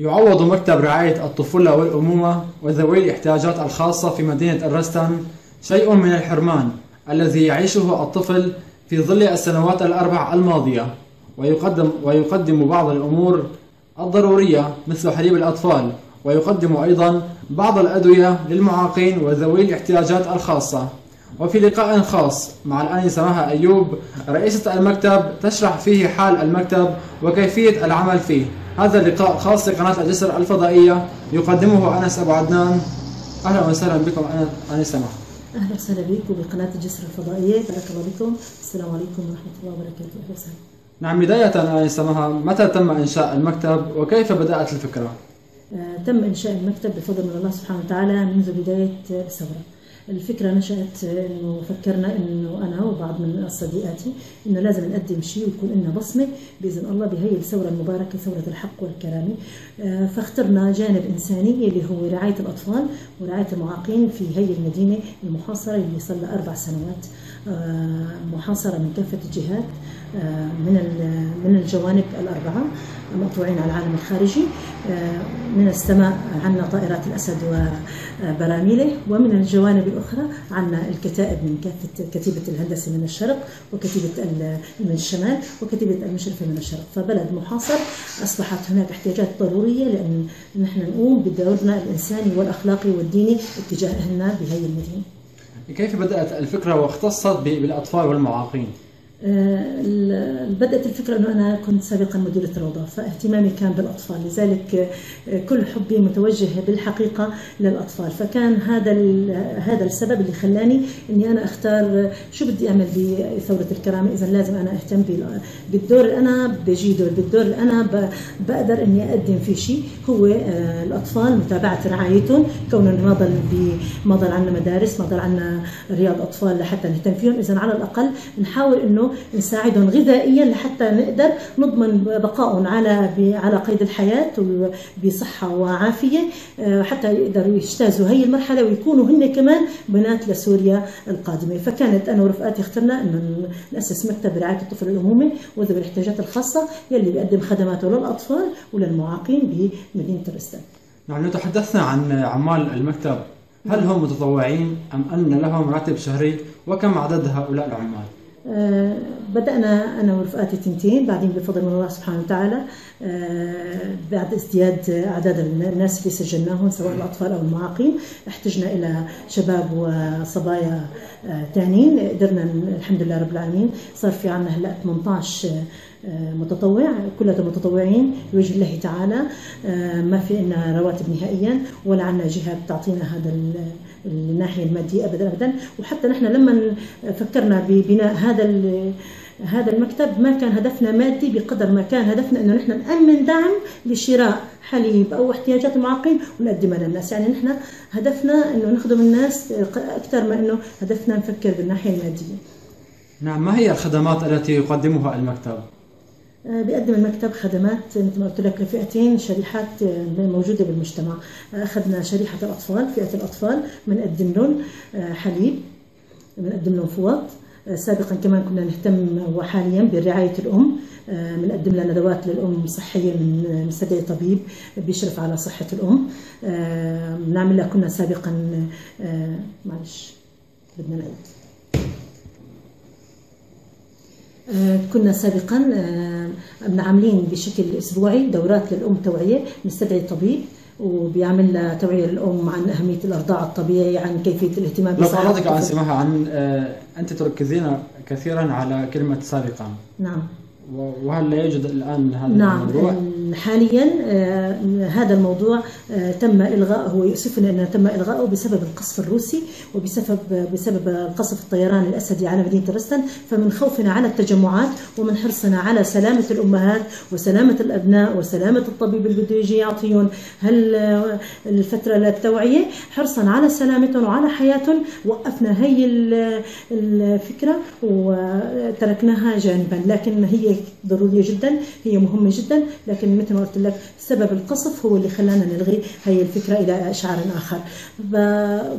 يعوض مكتب رعاية الطفولة والأمومة وذوي الاحتياجات الخاصة في مدينة الرستن شيء من الحرمان الذي يعيشه الطفل في ظل السنوات الأربع الماضية. ويقدم ويقدم بعض الأمور الضرورية مثل حليب الأطفال ويقدم أيضا بعض الأدوية للمعاقين وذوي الاحتياجات الخاصة. وفي لقاء خاص مع الآنسة مها أيوب رئيسة المكتب تشرح فيه حال المكتب وكيفية العمل فيه. هذا اللقاء خاص لقناة الجسر الفضائية يقدمه أنس أبو عدنان. أهلا وسهلا بكم أنسة مها أهلا وسهلا بكم بقناة الجسر الفضائية. بارك الله بكم السلام عليكم ورحمة الله وبركاته. أهلا وسهلا. نعم بداية أنسة مها متى تم إنشاء المكتب وكيف بدأت الفكرة؟ آه، تم إنشاء المكتب بفضل من الله سبحانه وتعالى منذ بداية الثورة. الفكرة نشأت إنه فكرنا إنه أنا وبعض من صديقاتي إنه لازم نقدم شيء ويكون لنا بصمة بإذن الله بهي الثورة المباركة ثورة الحق والكرامة. آه، فاخترنا جانب إنساني اللي هو رعاية الأطفال ورعاية المعاقين في هي المدينة المحاصرة اللي صار لها أربع سنوات. آه، محاصرة من كافة الجهات آه، من من الجوانب الأربعة مقطوعين على العالم الخارجي آه، من السماء عنا طائرات الأسد وبراميله ومن الجوانب الأخرى عنا الكتائب من كافه كتيبة الهندسة من الشرق وكتيبة من الشمال وكتيبة المشرفة من الشرق فبلد محاصر أصبحت هناك احتياجات ضرورية لأن نحن نقوم بدورنا الإنساني والأخلاقي والديني اتجاه أهلنا بهي المدينة. كيف بدأت الفكرة واختصت بالأطفال والمعاقين؟ آه، بدأت الفكرة أنه أنا كنت سابقا مديرة روضة فاهتمامي كان بالأطفال لذلك آه، كل حبي متوجه بالحقيقة للأطفال. فكان هذا هذا السبب اللي خلاني أني أنا أختار شو بدي أعمل بثورة الكرامة. إذا لازم أنا أهتم بالدور اللي أنا بجيده بالدور اللي أنا بقدر أني أقدم فيه شيء هو آه، الأطفال متابعة رعايتهم كونهم ما ضل ما ضل عندنا مدارس ما ضل عندنا رياض أطفال لحتى نهتم فيهم. إذا على الأقل نحاول أنه نساعدهم غذائيا لحتى نقدر نضمن بقائهم على على قيد الحياة بصحة وعافية آه، حتى يقدروا يجتازوا هي المرحلة ويكونوا هن كمان بنات لسوريا القادمة فكانت أنا ورفقاتي اخترنا انه نأسس مكتب رعاية الطفل الأمومي وذوي الاحتياجات الخاصة يلي بيقدم خدماته للأطفال وللمعاقين بمدينه الرستان. نعم لو تحدثنا عن عمال المكتب هل هم متطوعين أم أن لهم راتب شهري وكم عدد هؤلاء العمال؟ آه، بدأنا أنا ورفقاتي تنتين بعدين بفضل من الله سبحانه وتعالى آه، بعد ازدياد أعداد الناس اللي سجلناهم سواء الأطفال أو المعاقين احتجنا إلى شباب وصبايا آه، قدرنا الحمد لله رب العالمين. صار في عندنا هلأ 18 متطوع كلها متطوعين لوجه الله تعالى ما في لنا رواتب نهائيا ولا عندنا جهه بتعطينا هذا الناحية المادية ابدا ابدا وحتى نحن لما فكرنا ببناء هذا هذا المكتب ما كان هدفنا مادي بقدر ما كان هدفنا إنه نحن نأمن دعم لشراء حليب أو احتياجات المعاقين ونقدمها للناس، يعني نحن هدفنا إنه نخدم الناس أكثر ما إنه هدفنا نفكر بالناحية المادية. نعم، ما هي الخدمات التي يقدمها المكتب؟ آه، بيقدم المكتب خدمات مثل ما قلت لك لفئتين شريحات آه، موجودة بالمجتمع. آه، أخذنا شريحة الأطفال فئة الأطفال بنقدم لهم حليب بنقدم لهم فوط. سابقا كمان كنا نهتم وحاليا برعاية الأم. بنقدم لها ندوات للأم صحية من مستدعي طبيب بيشرف على صحة الأم. بنعمل لها كنا سابقا معلش بدنا نعيد آه، كنا سابقا آه، عاملين بشكل أسبوعي دورات للأم توعية نستدعي طبيب وبيعمل لها توعية للأم عن أهمية الأرضاع الطبيعي عن كيفية الاهتمام لو عن سماحه عن آه، أنت تركزين كثيرا على كلمة سابقا. نعم. وهل لا يوجد الآن هذا نعم الموضوع؟ حاليا آه، هذا الموضوع آه، تم الغائه ويؤسفنا أنه تم الغائه بسبب القصف الروسي وبسبب بسبب قصف الطيران الاسدي على مدينة الرستن فمن خوفنا على التجمعات ومن حرصنا على سلامة الأمهات وسلامة الأبناء وسلامة الطبيب اللي بده يجي يعطيهم هل آه، الفترة للتوعيه حرصا على سلامتهم وعلى حياتهم. وقفنا هي الفكرة وتركناها جانبا لكن هي ضرورية جدا هي مهمة جدا لكن مثل ما قلت لك سبب القصف هو اللي خلانا نلغي هي الفكرة إلى اشعار آخر.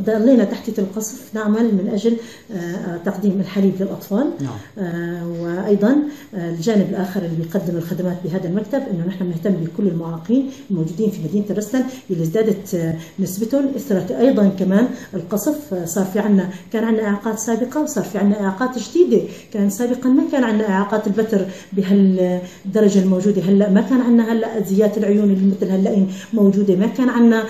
ضلينا تحت القصف نعمل من أجل آه، تقديم الحليب للأطفال. نعم. آه، وأيضا آه، الجانب الآخر اللي بيقدم الخدمات بهذا المكتب إنه نحن بنهتم بكل المعاقين الموجودين في مدينة الرستن اللي ازدادت نسبتهم. اثر أيضا كمان القصف. صار في عندنا كان عندنا إعاقات سابقة وصار في عندنا إعاقات جديدة. كان سابقا ما كان عندنا إعاقات البتر بهالدرجة الموجودة. هلأ ما كان عندنا هلا ازيات العيون اللي مثل هلا موجودة. ما كان عندنا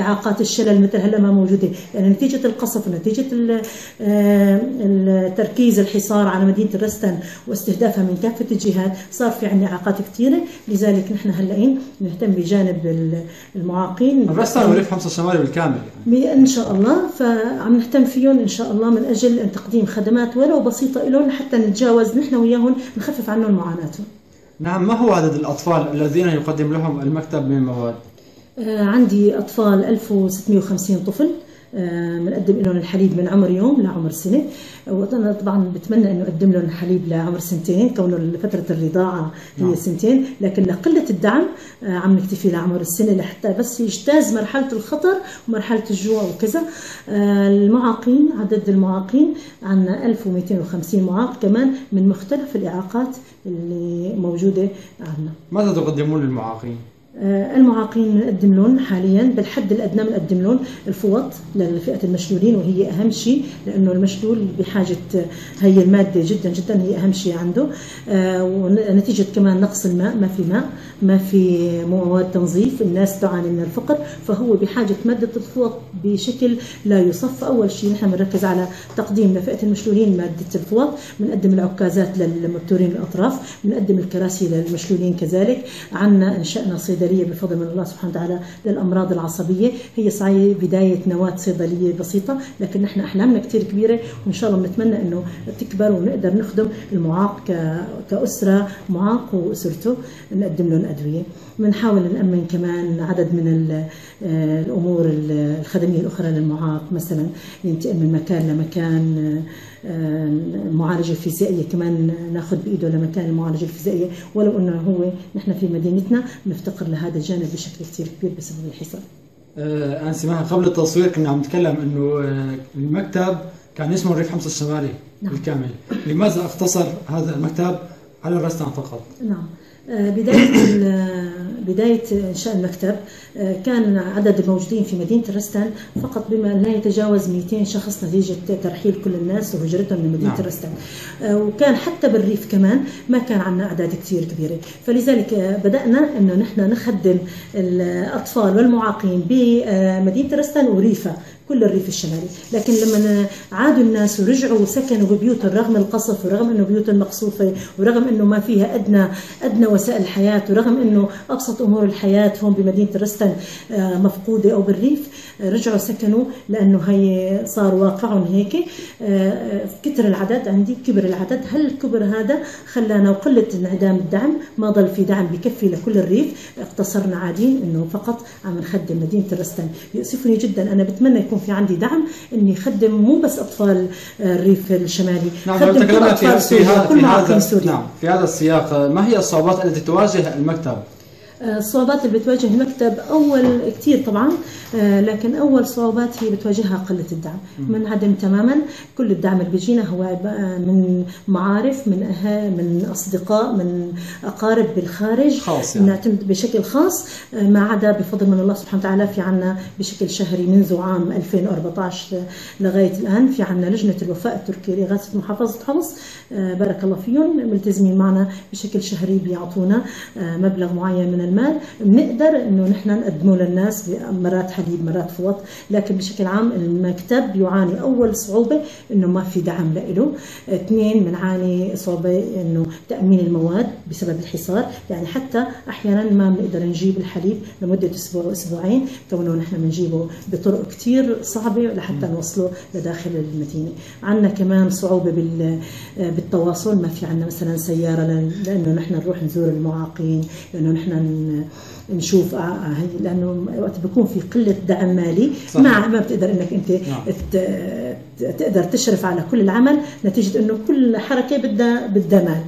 إعاقات الشلل مثل هلا ما موجودة. يعني نتيجة القصف ونتيجه التركيز الحصار على مدينة الرستن واستهدافها من كافة الجهات صار في عندنا إعاقات كثيرة. لذلك نحن هلا نهتم بجانب المعاقين. الرستن وريف حمص الشمالي بالكامل يعني. إن شاء الله. فعم نهتم فيهم إن شاء الله من أجل تقديم خدمات ولو بسيطة لهم حتى نتجاوز نحن وياهم نخفف عنهم معاناتهم. نعم ما هو عدد الأطفال الذين يقدم لهم المكتب من المواد آه، عندي أطفال 1650 طفل. بنقدم لهم الحليب من عمر يوم لعمر سنة وأنا طبعا بتمنى إنه اقدم لهم الحليب لعمر سنتين كونه فتره الرضاعة هي نعم. سنتين لكن لقله الدعم آه، عم نكتفي لعمر السنة لحتى بس يجتاز مرحلة الخطر ومرحلة الجوع وكذا آه، المعاقين عدد المعاقين عندنا 1250 معاق كمان من مختلف الإعاقات اللي موجودة عندنا ماذا تقدمون للمعاقين؟ آه، المعاقين بنقدم لهم حاليا بالحد الأدنى بنقدم لهم الفوط لفئه المشلولين وهي أهم شيء لأنه المشلول بحاجة هي الماده جدا جدا هي أهم شيء عنده. آه، ونتيجة كمان نقص الماء ما في ماء ما في مواد تنظيف الناس تعاني من الفقر فهو بحاجة مادة الفوط بشكل لا يصف. أول شيء نحن بنركز على تقديم لفئة المشلولين مادة الفوط بنقدم العكازات للمبتورين الأطراف بنقدم الكراسي للمشلولين كذلك. عندنا انشانا صيدليه صيدليه بفضل من الله سبحانه وتعالى للأمراض العصبية. هي صحيح بداية نواة صيدلية بسيطة لكن نحن أحلامنا كثير كبيرة وإن شاء الله بنتمنى إنه تكبر ونقدر نخدم المعاق كأسرة معاق وأسرته نقدم لهم أدوية. بنحاول نأمن كمان عدد من الأمور الخدمية الأخرى للمعاق. مثلا ينتقل من مكان لمكان المعالجه الفيزيائية كمان ناخذ بإيده لمكان المعالجة الفيزيائية ولو إنه هو نحن في مدينتنا نفتقر لهذا الجانب بشكل كثير كبير بسبب الحصار. آه أنا سمعها قبل التصوير كنا عم نتكلم إنه آه، المكتب كان اسمه الريف حمص الشمالي نعم. بالكامل، لماذا اختصر هذا المكتب على الرستان فقط؟ نعم بداية بداية إنشاء المكتب آه، كان عدد الموجودين في مدينة الرستان فقط بما لا يتجاوز 200 شخص نتيجة ترحيل كل الناس وهجرتهم من مدينة نعم. الرستان آه، وكان حتى بالريف كمان ما كان عندنا أعداد كثير كبيرة. فلذلك بدأنا أنه نحن نخدم الأطفال والمعاقين بمدينة الرستان وريفها كل الريف الشمالي. لكن لما عادوا الناس ورجعوا وسكنوا ببيوتهم رغم القصف ورغم إنه بيوتهم مقصوفة ورغم إنه ما فيها أدنى أدنى وسائل الحياة ورغم إنه أبسط أمور الحياة هون بمدينة رستن آه، مفقودة أو بالريف آه، رجعوا سكنوا لأنه هي صار واقعهم هيك. آه، كتر العدد عندي كبر العدد. هل الكبر هذا خلانا وقله انعدام الدعم؟ ما ضل في دعم بكفي لكل الريف. اقتصرنا عادين إنه فقط عم نخدم مدينة رستن يؤسفني جدا. أنا بتمنى يكون في عندي دعم إني أخدم مو بس أطفال الريف الشمالي نعم تكلمنا في, في هذا في هذا نعم في هذا السياق ما هي الصعوبات التي تواجه المكتب؟ الصعوبات اللي بتواجه المكتب أول كثير طبعا آه، لكن أول صعوبات هي بتواجهها قلة الدعم. منعدم تماما كل الدعم اللي بيجينا هو من معارف من أهل من أصدقاء من أقارب بالخارج. خاص يعني. نعتمد بشكل خاص. آه، ما عدا بفضل من الله سبحانه وتعالى في عنا بشكل شهري منذ عام 2014 لغاية الآن. في عنا لجنة الوفاء التركي لاغاثه محافظة حمص آه، بارك الله فيهم. ملتزمين معنا بشكل شهري بيعطونا مبلغ معين من المال بنقدر إنه نحن نقدمه للناس مرات حليب مرات فوط لكن بشكل عام المكتب يعاني أول صعوبة إنه ما في دعم له اثنين بنعاني صعوبة إنه تأمين المواد بسبب الحصار. يعني حتى أحيانا ما بنقدر نجيب الحليب لمدة أسبوع واسبوعين كونه نحن بنجيبه بطرق كثير صعبة لحتى نوصله لداخل المدينة. عندنا كمان صعوبة بالتواصل ما في عندنا مثلا سيارة لأنه نحن نروح نزور المعاقين لأنه نحن نشوف آه، آه، هي لأنه وقت بيكون في قلة دعم مالي. ما ما بتقدر إنك أنت نعم. تقدر تشرف على كل العمل نتيجة إنه كل حركة بدها بدها مال.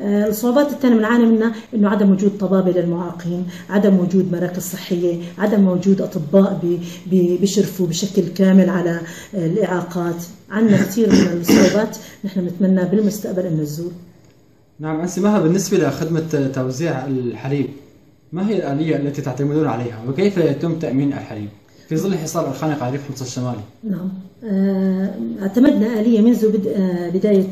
آه، الصعوبات الثانية بنعاني منها إنه عدم وجود طبابة للمعاقين، عدم وجود مراكز صحية، عدم وجود أطباء بي- بي- بيشرفوا بشكل كامل على آه، الإعاقات، عندنا كثير من الصعوبات نحن بنتمنى بالمستقبل إنه تزول. نعم أنسي مها بالنسبة لخدمة توزيع الحليب؟ ما هي الآلية التي تعتمدون عليها؟ وكيف يتم تأمين الحليب في ظل حصار الخانق على ريف حمص الشمالي. نعم. آه، اعتمدنا آلية منذ آه، بداية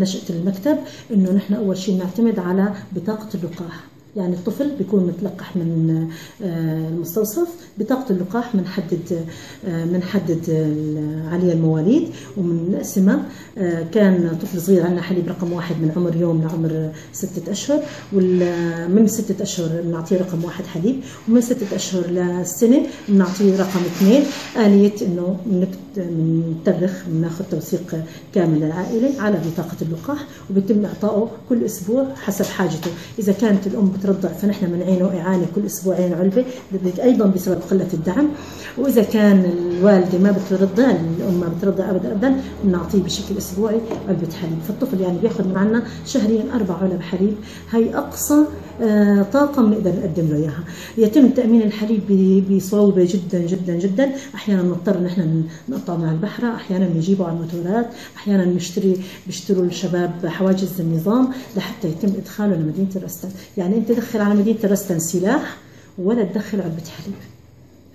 نشأة المكتب إنه نحن أول شيء نعتمد على بطاقة اللقاح. يعني الطفل بيكون متلقح من آه، المستوصف بطاقة اللقاح بنحدد آه، بنحدد ال- عليه المواليد. وبنقسمها آه، كان طفل صغير عندنا حليب رقم واحد من عمر يوم لعمر ستة أشهر. ومن ستة أشهر بنعطيه رقم واحد حليب. ومن ستة أشهر لسنة بنعطيه رقم اثنين. آلية إنه بنترخ بناخذ توثيق كامل للعائلة على بطاقة اللقاح. وبيتم إعطائه كل أسبوع حسب حاجته. إذا كانت الأم بترضع فنحن بنعينه إعانة كل أسبوعين علبة أيضا بسبب قلة الدعم. وإذا كان الوالدة ما بترضع الأم ما بترضع أبدا أبدا بنعطيه بشكل أسبوعي علبة حليب. فالطفل يعني بياخذ من عنا شهريا أربع علب حليب. هي أقصى آه، طاقة بنقدر نقدم له إياها. يتم تأمين الحليب ب- بصعوبة جدا جدا جدا. أحيانا نضطر نحن نقطع مع البحرة أحيانا نجيبه على الموتورات أحيانا نشتري بيشتروا الشباب حواجز النظام لحتى يتم إدخاله لمدينة الرستن. يعني أنت دخل على مدينة الرستن سلاح ولا تدخل علبة حليب.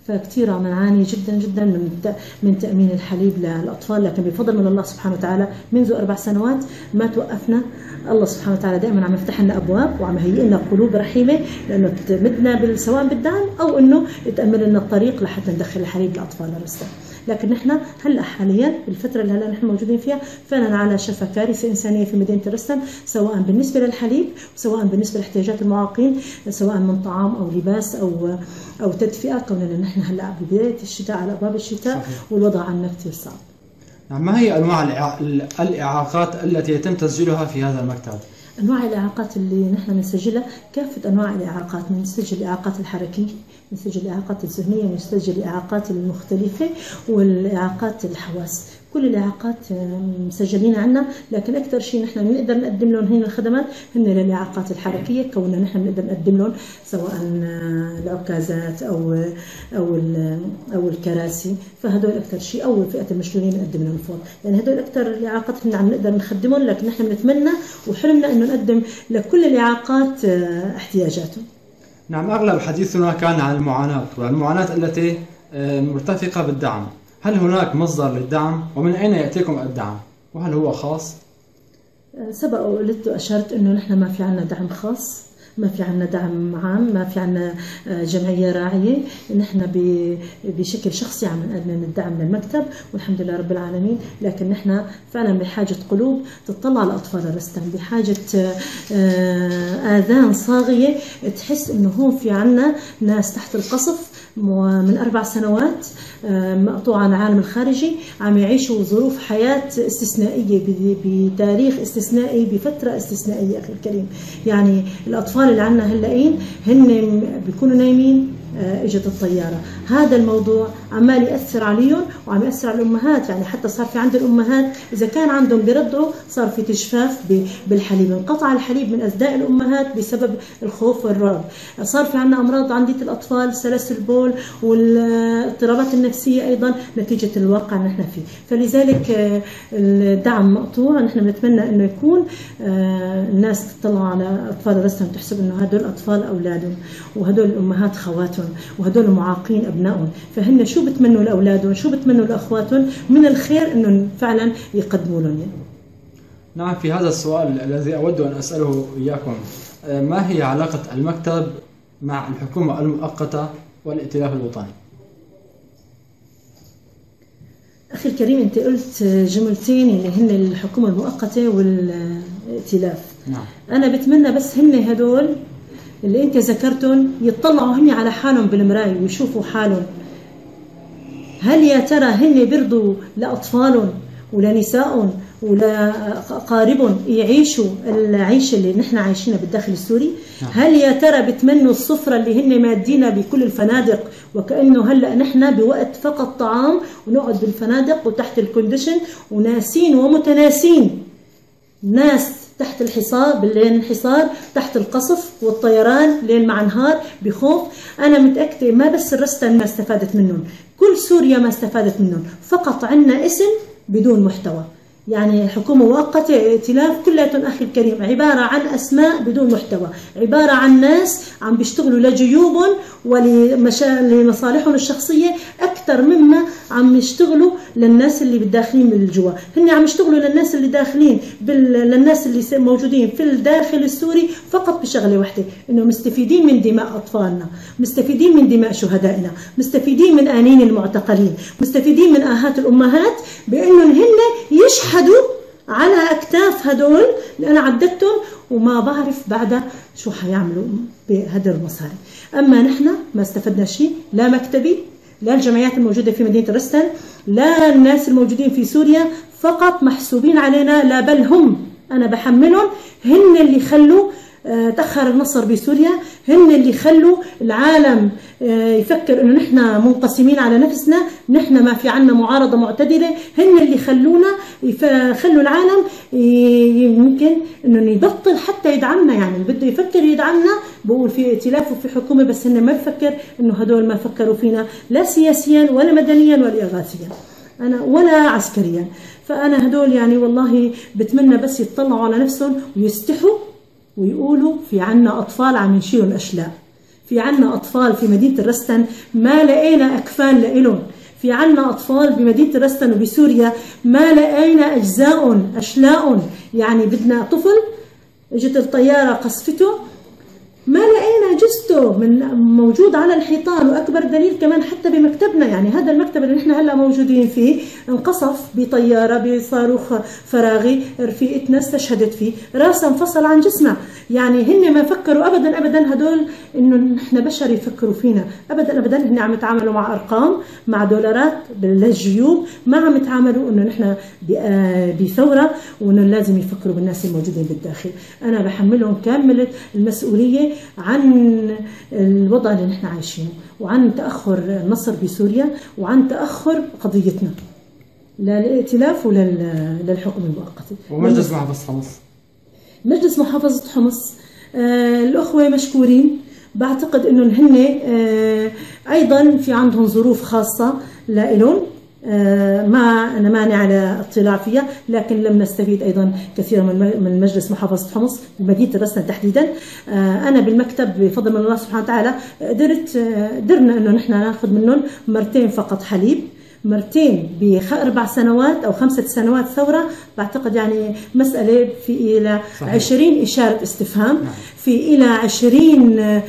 فكثير عم نعاني جدا جدا من من تأمين الحليب للأطفال. لكن بفضل من الله سبحانه وتعالى منذ أربع سنوات ما توقفنا. الله سبحانه وتعالى دائما عم يفتح لنا أبواب وعم يهيئ لنا قلوب رحيمة لأنه تمدنا سواء بالدعم أو إنه تامن لنا الطريق لحتى ندخل الحليب لأطفالنا الرسل لكن نحن هلأ حاليا بالفترة اللي هلأ نحن موجودين فيها فعلا على شفا كارثه إنسانية في مدينة الرسم سواء بالنسبة للحليب وسواء بالنسبة لاحتياجات المعاقين سواء من طعام أو لباس أو أو تدفئة كوننا نحن هلأ ببدايه الشتاء على أبواب الشتاء صحيح. والوضع عنا كثير صعب نعم ما هي أنواع الإع- الإعاقات التي يتم تسجيلها في هذا المكتب؟ أنواع الإعاقات اللي نحن بنسجلها كافة أنواع الإعاقات بنسجل الإعاقات الحركية بنسجل الإعاقات الذهنية بنسجل الإعاقات المختلفة والإعاقات الحواس. كل الإعاقات آه، مسجلين عنا. لكن أكثر شيء نحن بنقدر نقدم لهم هنا الخدمات هن للإعاقات الحركية كوننا نحن بنقدر نقدم لهم سواء آه، العكازات أو أو ال- أو الكراسي. فهدول أكثر شيء أو فئة المشلولين نقدم لهم فوق. يعني هدول أكثر الاعاقات اللي عم نقدر نخدمهم لكن نحن بنتمنى وحلمنا إنه نقدم لكل الإعاقات آه، احتياجاتهم. نعم أغلب حديثنا كان عن المعاناة والمعاناة التي آه، مرتفقة بالدعم. هل هناك مصدر للدعم؟ ومن أين يأتيكم الدعم؟ وهل هو خاص؟ سبق وقلت واشرت أنه نحن ما في عنا دعم خاص. ما في عنا دعم عام ما في عنا آه، جمعية راعية. نحن بشكل شخصي عم نقدم الدعم للمكتب والحمد لله رب العالمين. لكن نحن فعلا بحاجة قلوب تطلع على أطفال الرستم بحاجة آه، آذان صاغية تحس إنه هون في عنا ناس تحت القصف. من أربع سنوات آه، مقطوعة عن العالم الخارجي عم يعيشوا ظروف حياة استثنائية ب- بتاريخ استثنائي بفترة استثنائية أخي الكريم. يعني الأطفال اللي عنا هلأين هن بيكونوا نايمين. إجت الطيارة. هذا الموضوع عمال يأثر عليهم وعم يأثر على الأمهات. يعني حتى صار في عند الأمهات إذا كان عندهم بيرضعوا صار في تجفاف بالحليب. انقطع الحليب من اثداء الأمهات بسبب الخوف والرعب. صار في عندنا أمراض عنديه الأطفال سلاسل البول والاضطرابات النفسية أيضا نتيجة الواقع اللي نحن فيه. فلذلك آه، الدعم مقطوع. نحن بنتمنى إنه يكون آه، الناس تطلع على أطفال الرسم تحسب إنه هدول أطفال أولادهم وهدول الأمهات خواتهم. وهدول المعاقين أبنائهم. فهن شو بتمنوا لأولادهم؟ شو بتمنوا لأخواتهم؟ من الخير انه فعلا يقدموا لهم يعني. نعم في هذا السؤال الذي أود أن أسأله إياكم. آه، ما هي علاقة المكتب مع الحكومة المؤقتة والائتلاف الوطني؟ أخي الكريم أنت قلت جملتين اللي هن الحكومة المؤقتة والائتلاف. نعم. أنا بتمنى بس هن هدول اللي انت ذكرتهم يطلعوا هن على حالهم بالمراية ويشوفوا حالهم هل يا ترى هن بيرضوا لأطفالهم ولنسائهم ولأقاربهم يعيشوا العيشة اللي نحن عايشينها بالداخل السوري؟ نعم. هل يا ترى بتمنوا السفره اللي هن مادينا بكل الفنادق وكأنه هلأ نحن بوقت فقط طعام ونقعد بالفنادق وتحت الكونديشن وناسين ومتناسين ناس تحت الحصار بالليل الحصار تحت القصف والطيران ليل مع نهار بخوف. أنا متأكدة ما بس الرستن ما استفادت منهم كل سوريا ما استفادت منهم فقط عندنا اسم بدون محتوى. يعني حكومة مؤقتة ائتلاف كلها أخي الكريم عبارة عن أسماء بدون محتوى عبارة عن ناس عم بيشتغلوا لجيوبهم ولمصالحهم الشخصية أكثر مما عم يشتغلوا للناس اللي بالداخلين من الجوا. هن عم يشتغلوا للناس اللي داخلين بال... للناس اللي موجودين في الداخل السوري فقط بشغلة واحدة إنه مستفيدين من دماء أطفالنا مستفيدين من دماء شهدائنا مستفيدين من آنين المعتقلين مستفيدين من آهات الأمهات بأنهم هن يشحدوا على أكتاف هدول. اللي أنا عددتهم وما بعرف بعدها شو حيعملوا بهدر المصاري. أما نحن ما استفدنا شيء لا مكتبي لا الجمعيات الموجودة في مدينة الرستن لا الناس الموجودين في سوريا فقط محسوبين علينا لا بل هم أنا بحملهم هن اللي خلوا آه، تأخر النصر بسوريا. هن اللي خلوا العالم آه، يفكر إنه نحن منقسمين على نفسنا نحن ما في عنا معارضة معتدلة. هن اللي خلونا خلوا العالم يمكن إنه يبطل حتى يدعمنا. يعني بده يفكر يدعمنا بقول في ائتلاف وفي حكومة بس هن ما بفكر إنه هدول ما فكروا فينا لا سياسيا ولا مدنيا ولا اغاثيا. أنا ولا عسكريا. فأنا هدول يعني والله بتمنى بس يطلعوا على نفسهم ويستحوا ويقولوا في عنا أطفال عم يشيلوا الأشلاء. في عنا أطفال في مدينة الرستن ما لقينا أكفان لإلهم. في عنا أطفال بمدينة الرستن وبسوريا ما لقينا أجزاء أشلاء. يعني بدنا طفل اجت الطيارة قصفته ما لقينا جثته من موجود على الحيطان وأكبر دليل كمان حتى بمكتبنا يعني هذا المكتب اللي نحن هلأ موجودين فيه انقصف بطيارة بصاروخ فراغي رفيقتنا استشهدت فيه. راسها انفصل عن جسمها يعني هن ما فكروا ابدا ابدا هدول إنه نحن بشر يفكروا فينا. ابدا ابدا هن عم يتعاملوا مع أرقام مع دولارات للجيوب ما عم يتعاملوا إنه نحن آه، بثورة وإنه لازم يفكروا بالناس الموجودين بالداخل. أنا بحملهم كاملة المسؤولية عن الوضع اللي نحن عايشينه وعن تأخر النصر بسوريا وعن تأخر قضيتنا. لا للائتلاف ولا للحكم المؤقت. ومجلس محافظة حمص. مجلس محافظة حمص آه الأخوة مشكورين. بعتقد إنهم هن آه أيضا في عندهم ظروف خاصة لإلهم ما أنا مانع على اطلاع فيها لكن لم نستفيد أيضا كثيرا من مجلس محافظة حمص بمدينة الرسنة تحديدا. آه، أنا بالمكتب بفضل من الله سبحانه وتعالى قدرت آه، قدرنا أنه نحن نأخذ منهم مرتين فقط حليب. مرتين بأربع سنوات أو خمسة سنوات ثورة بعتقد يعني مسألة في إلى صحيح. 20 إشارة استفهام نعم. في إلى 20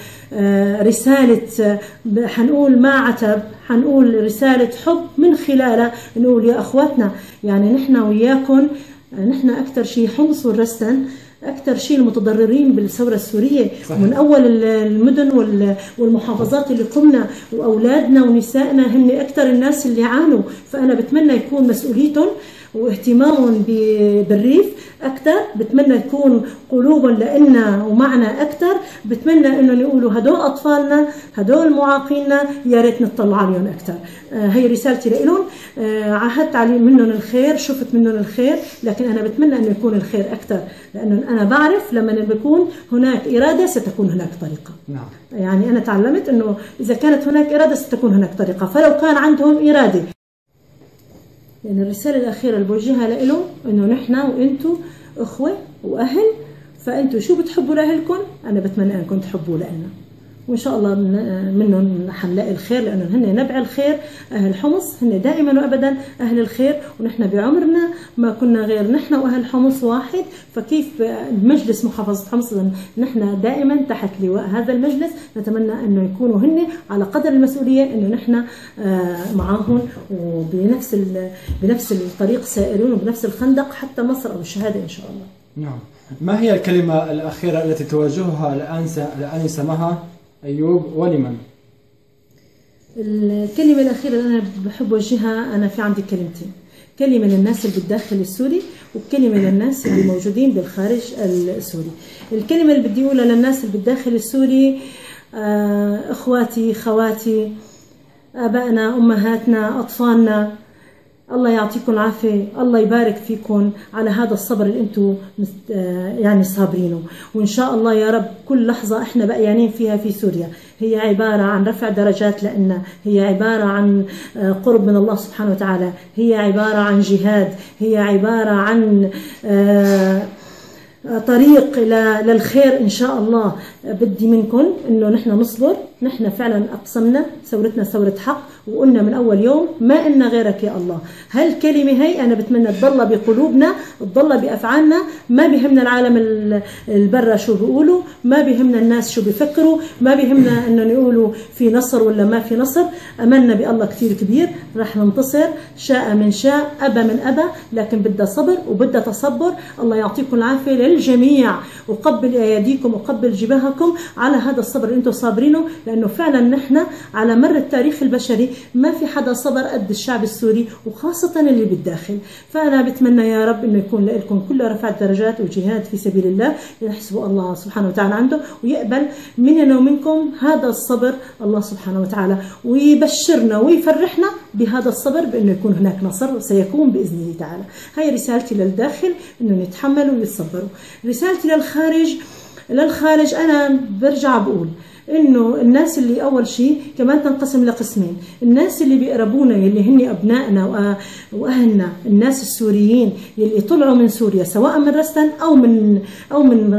رسالة حنقول ما عتب حنقول رسالة حب من خلالها نقول يا أخواتنا يعني نحن وياكم نحن أكثر شيء حمص والرستن أكثر شيء المتضررين بالثورة السورية صحيح. من أول المدن والمحافظات اللي قمنا وأولادنا ونسائنا هن أكثر الناس اللي عانوا فأنا بتمنى يكون مسؤوليتهم واهتمامهم بالريف أكثر بتمنى يكون قلوبهم لنا ومعنا أكثر بتمنى انهم يقولوا هدول أطفالنا هدول معاقيننا يا ريت نطلع عليهم أكثر آه هي رسالتي لهم آه عهدت علي منهم الخير شفت منهم الخير لكن أنا بتمنى إنه يكون الخير أكثر لأنه أنا بعرف لما بيكون هناك إرادة ستكون هناك طريقة. نعم. يعني أنا تعلمت إنه إذا كانت هناك إرادة ستكون هناك طريقة. فلو كان عندهم إرادة يعني الرسالة الأخيرة اللي بوجهها لهم إنه نحن وأنتم إخوة وأهل فأنتم شو بتحبوا لأهلكم أنا بتمنى أنكم تحبوا لنا وإن شاء الله منهم حنلاقي الخير لأنه هن نبع الخير أهل حمص هن دائما وابدا أهل الخير ونحن بعمرنا ما كنا غير نحن وأهل حمص واحد فكيف مجلس محافظة حمص نحن دائما تحت لواء هذا المجلس نتمنى أنه يكونوا هن على قدر المسؤولية أنه نحن آه، معاهم وبنفس بنفس الطريق سائرون وبنفس الخندق حتى مصر أو الشهادة إن شاء الله. نعم. ما هي الكلمة الأخيرة التي توجهها الآنسة الآنسة مها أيوب ولمن؟ الكلمة الأخيرة اللي أنا بحب أوجهها أنا في عندي كلمتين كلمة للناس اللي بالداخل السوري وكلمة للناس اللي موجودين بالخارج السوري الكلمة اللي بدي أقولها للناس اللي بالداخل السوري آه، إخواتي خواتي آبائنا أمهاتنا أطفالنا الله يعطيكم العافية. الله يبارك فيكم على هذا الصبر اللي أنتم آه، يعني صابرينه. وإن شاء الله يا رب كل لحظة إحنا بقيانين فيها في سوريا. هي عبارة عن رفع درجات لنا هي عبارة عن آه، قرب من الله سبحانه وتعالى. هي عبارة عن جهاد. هي عبارة عن آه، طريق للخير إن شاء الله. بدي منكم إنه نحن نصبر. نحن فعلا أقسمنا ثورتنا ثورة حق وقلنا من أول يوم ما إلنا غيرك يا الله. هالكلمة هي أنا بتمنى تضل بقلوبنا تضل بأفعالنا. ما بيهمنا العالم ال- البرة شو بيقولوا ما بيهمنا الناس شو بيفكروا ما بيهمنا إنه يقولوا في نصر ولا ما في نصر. أملنا بالله كثير كبير رح ننتصر شاء من شاء أبى من أبى. لكن بدها صبر وبدها تصبر. الله يعطيكم العافية للجميع. وقبل أيديكم وقبل جباهكم على هذا الصبر اللي أنتم صابرينه. لأنه فعلا نحن على مر التاريخ البشري ما في حدا صبر قد الشعب السوري وخاصة اللي بالداخل. فأنا بتمنى يا رب أنه يكون لكم كل رفع درجات وجهاد في سبيل الله يحسبوا الله سبحانه وتعالى عنده ويقبل مننا ومنكم هذا الصبر الله سبحانه وتعالى. ويبشرنا ويفرحنا بهذا الصبر بأنه يكون هناك نصر وسيكون بإذنه تعالى. هاي رسالتي للداخل أنه يتحملوا ويتصبروا رسالتي للخارج للخارج أنا برجع بقول إنه الناس اللي أول شيء كمان تنقسم لقسمين. الناس اللي بيقربونا يلي هن أبنائنا وأهلنا الناس السوريين يلي طلعوا من سوريا سواء من رستن أو من أو من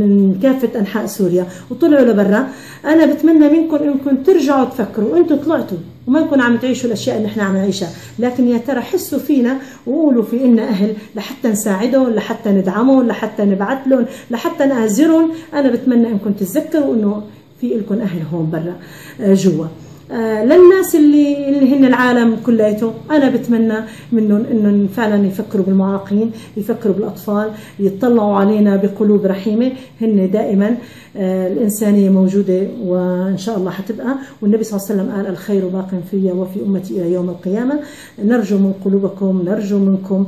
من كافة أنحاء سوريا وطلعوا لبرا. أنا بتمنى منكم إنكم ترجعوا تفكروا أنتم طلعتوا وما نكون عم تعيشوا الأشياء اللي إحنا عم نعيشها. لكن يا ترى حسوا فينا وقولوا في إلنا أهل لحتى نساعدهم لحتى ندعمهم لحتى نبعث لهم لحتى نآزرهم. أنا بتمنى إنكم تتذكروا إنه في لكم أهل هون برا آه، جوا. آه، للناس اللي اللي هن العالم كلياته أنا بتمنى منهم إنهم فعلا يفكروا بالمعاقين يفكروا بالأطفال يطلعوا علينا بقلوب رحيمة. هن دائما آه، الإنسانية موجودة وإن شاء الله حتبقى. والنبي صلى الله عليه وسلم قال الخير باق في وفي أمتي إلى يوم القيامة. نرجو من قلوبكم نرجو منكم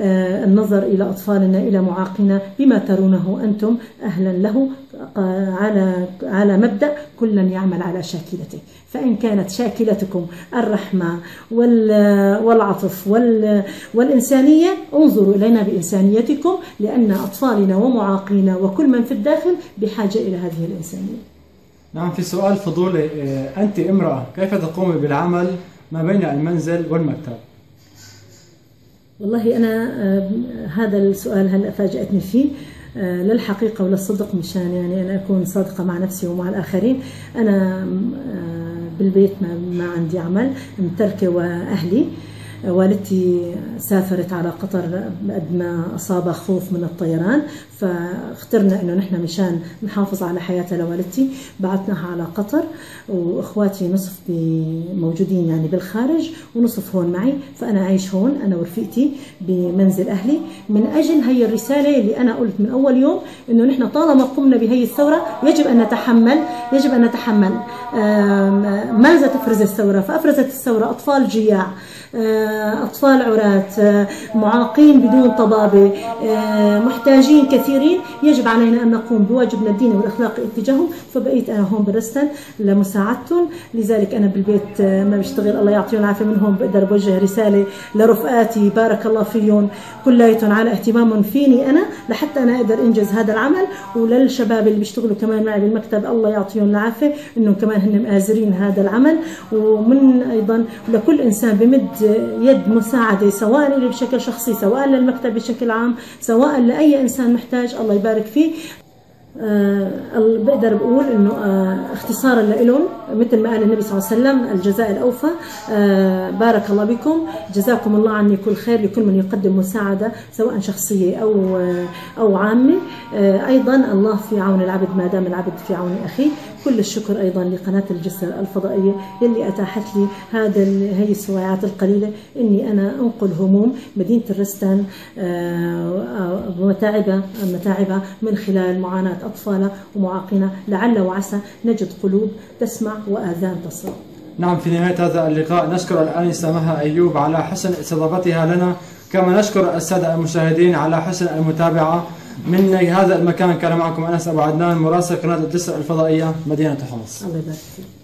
النظر إلى أطفالنا إلى معاقنا بما ترونه أنتم أهلا له آه، على على مبدأ كل يعمل على شاكلته فإن كانت شاكلتكم الرحمة وال- والعطف وال- والإنسانية انظروا إلينا بإنسانيتكم لأن أطفالنا ومعاقينا وكل من في الداخل بحاجة إلى هذه الإنسانية نعم في سؤال فضولي آه، أنت امرأة كيف تقومي بالعمل ما بين المنزل والمكتب؟ والله أنا آه، هذا السؤال هلا فاجأتني فيه؟ آه، للحقيقة وللصدق مشان يعني أنا أكون صادقة مع نفسي ومع الآخرين. أنا آه، بالبيت ما, عندي عمل ممتلكة وأهلي. والدتي سافرت على قطر قد ما أصاب خوف من الطيران. فاخترنا إنه نحن مشان نحافظ على حياتها لوالدتي. بعثناها على قطر وإخواتي نصف موجودين يعني بالخارج ونصف هون معي. فأنا عايش هون أنا ورفيقتي بمنزل أهلي. من أجل هي الرسالة اللي أنا قلت من أول يوم إنه نحن طالما قمنا بهي الثورة يجب أن نتحمل يجب أن نتحمل. ماذا تفرز الثورة؟ فأفرزت الثورة أطفال جياع آه، أطفال عراة آه، معاقين بدون طبابة آه، محتاجين كثيرين. يجب علينا أن نقوم بواجبنا الديني والأخلاقي اتجاههم فبقيت أنا هون برستن لمساعدتهم. لذلك أنا بالبيت آه، ما بشتغل الله يعطيهم العافية. من هون بقدر بوجه رسالة لرفقاتي بارك الله فيهم. كلياتهم على اهتمامهم فيني أنا لحتى أنا أقدر أنجز هذا العمل. وللشباب اللي بيشتغلوا كمان معي بالمكتب الله يعطيهم العافية. إنهم كمان هن مآزرين هذا العمل. ومن أيضا لكل إنسان بمد يد مساعدة سواء لي بشكل شخصي سواء للمكتب بشكل عام سواء لأي إنسان محتاج الله يبارك فيه. ال- بقدر بقول إنه آه اختصارا لهم مثل ما قال النبي صلى الله عليه وسلم الجزاء الأوفى. آه بارك الله بكم. جزاكم الله عني كل خير لكل من يقدم مساعدة سواء شخصية أو آه أو عامة. آه أيضا الله في عون العبد ما دام العبد في عون أخيه. كل الشكر أيضا لقناة الجسر الفضائية يلي أتاحت لي هذا هي السواعات القليلة. إني أنا أنقل هموم مدينة الرستان آه، ومتاعبها متاعبها من خلال معاناة أطفالها ومعاقينها. لعل وعسى نجد قلوب تسمع وآذان تصغى نعم في نهاية هذا اللقاء نشكر الآنسة مها أيوب على حسن استضافتها لنا. كما نشكر السادة المشاهدين على حسن المتابعة. من هذا المكان كان معكم أنس أبو عدنان مراسل قناة الجسر الفضائية مدينة حمص. الله يبارك فيك.